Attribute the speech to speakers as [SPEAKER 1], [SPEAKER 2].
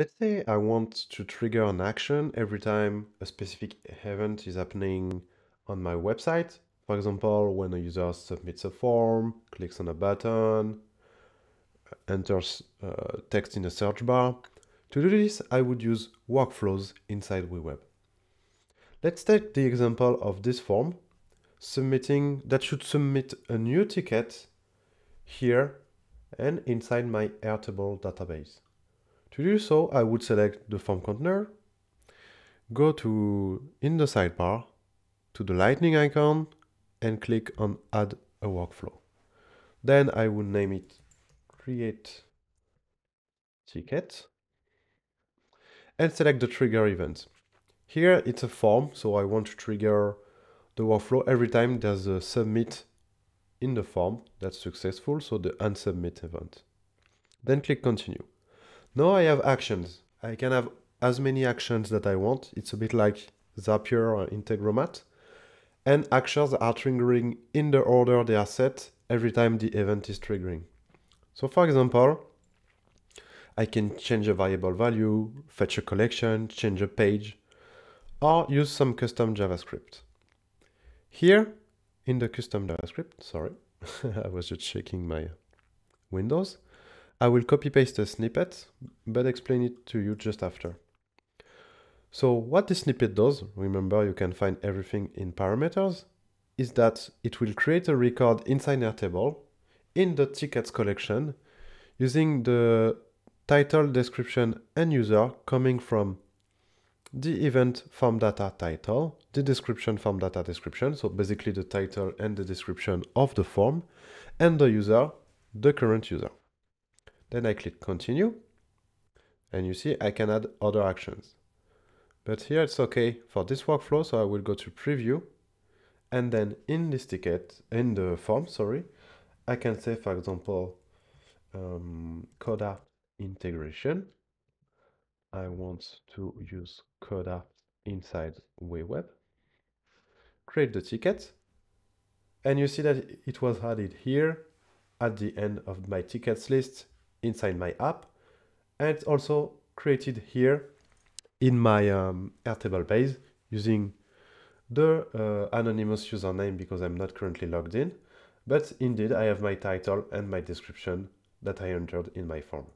[SPEAKER 1] Let's say I want to trigger an action every time a specific event is happening on my website. For example, when a user submits a form, clicks on a button, enters uh, text in a search bar. To do this, I would use workflows inside WeWeb. Let's take the example of this form submitting that should submit a new ticket here and inside my Airtable database. To do so, I would select the form container, go to in the sidebar to the lightning icon and click on add a workflow. Then I would name it create ticket and select the trigger event. Here it's a form, so I want to trigger the workflow every time there's a submit in the form that's successful, so the onSubmit event. Then click continue. Now I have actions. I can have as many actions that I want. It's a bit like Zapier or Integromat. And actions are triggering in the order they are set every time the event is triggering. So for example, I can change a variable value, fetch a collection, change a page, or use some custom JavaScript. Here in the custom JavaScript, sorry, I was just checking my windows, I will copy paste a snippet, but explain it to you just after. So what this snippet does, remember you can find everything in parameters, is that it will create a record inside Airtable in the tickets collection using the title, description, and user coming from the event form data title, the description form data description, so basically the title and the description of the form, and the user, the current user. Then I click continue and you see I can add other actions. But here it's okay for this workflow, so I will go to preview and then in this ticket, in the form, sorry, I can say, for example, um, Coda integration. I want to use Coda inside WeWeb. Create the ticket. And you see that it was added here at the end of my tickets list inside my app. And it's also created here in my um, Airtable base using the uh, anonymous username because I'm not currently logged in. But indeed, I have my title and my description that I entered in my form.